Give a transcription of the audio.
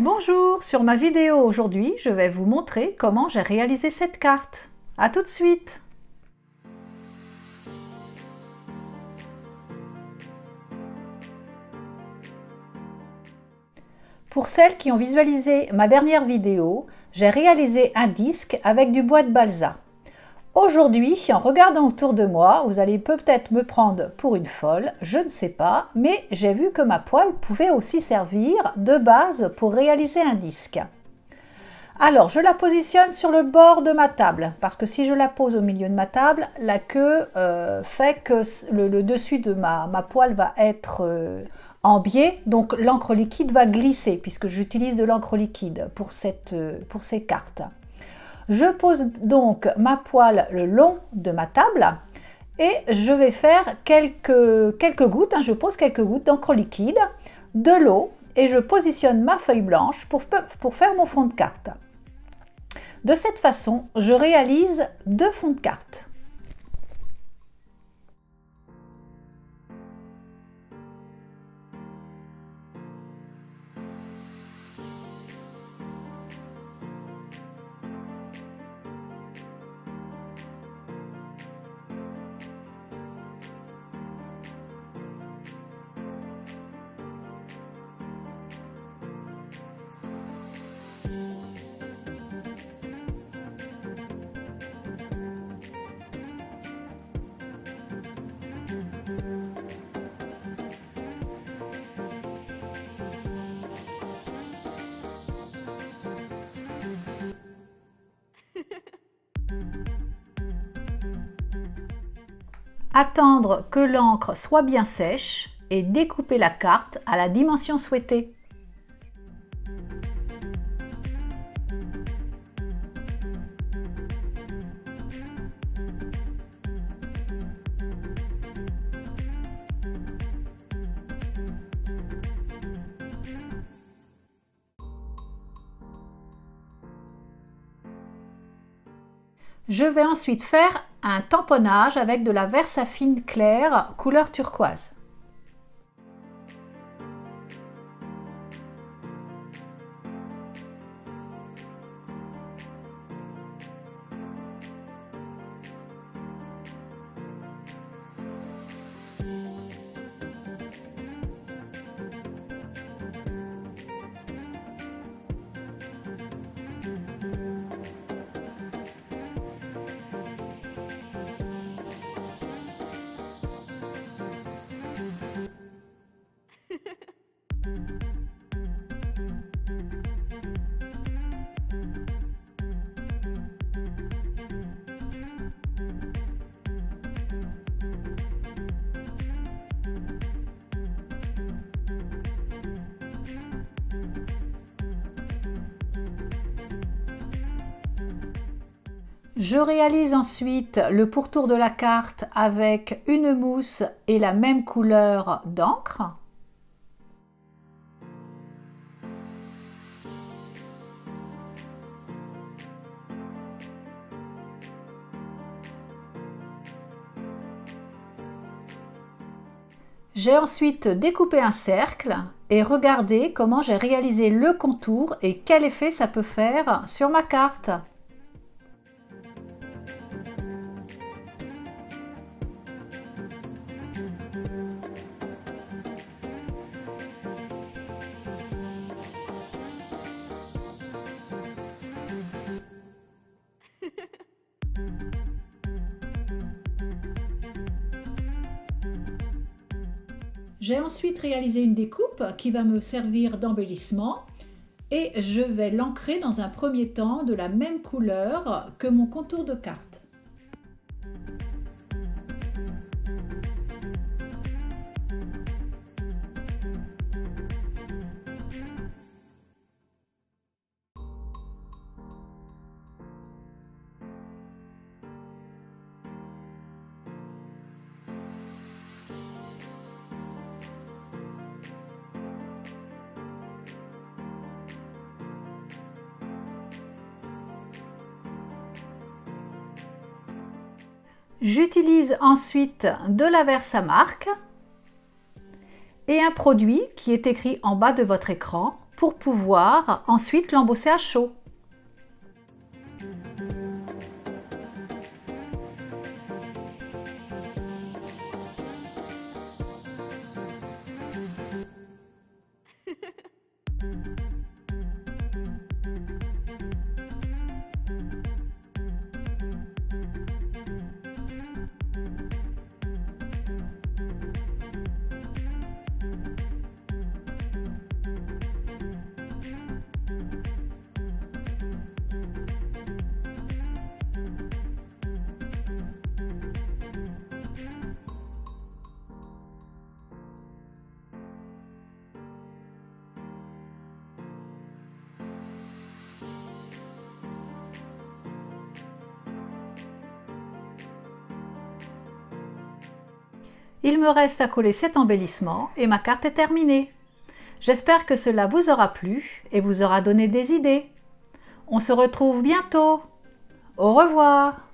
Bonjour, sur ma vidéo aujourd'hui, je vais vous montrer comment j'ai réalisé cette carte. A tout de suite Pour celles qui ont visualisé ma dernière vidéo, j'ai réalisé un disque avec du bois de balsa. Aujourd'hui, en regardant autour de moi, vous allez peut-être me prendre pour une folle, je ne sais pas, mais j'ai vu que ma poêle pouvait aussi servir de base pour réaliser un disque. Alors, je la positionne sur le bord de ma table, parce que si je la pose au milieu de ma table, la queue euh, fait que le, dessus de ma, poêle va être euh, en biais, donc l'encre liquide va glisser, puisque j'utilise de l'encre liquide pour, euh, pour ces cartes. Je pose donc ma poêle le long de ma table et je vais faire quelques, gouttes, hein, je pose quelques gouttes d'encre liquide, de l'eau et je positionne ma feuille blanche pour faire mon fond de carte. De cette façon, je réalise deux fonds de carte. Attendre que l'encre soit bien sèche et découper la carte à la dimension souhaitée. Je vais ensuite faire un tamponnage avec de la versafine claire couleur turquoise. Je réalise ensuite le pourtour de la carte avec une mousse et la même couleur d'encre. J'ai ensuite découpé un cercle et regardé comment j'ai réalisé le contour et quel effet ça peut faire sur ma carte. J'ai ensuite réalisé une découpe qui va me servir d'embellissement et je vais l'ancrer dans un premier temps de la même couleur que mon contour de carte. J'utilise ensuite de la Versamark et un produit qui est écrit en bas de votre écran, pour pouvoir ensuite l'embosser à chaud. Il me reste à coller cet embellissement et ma carte est terminée. J'espère que cela vous aura plu et vous aura donné des idées. On se retrouve bientôt. Au revoir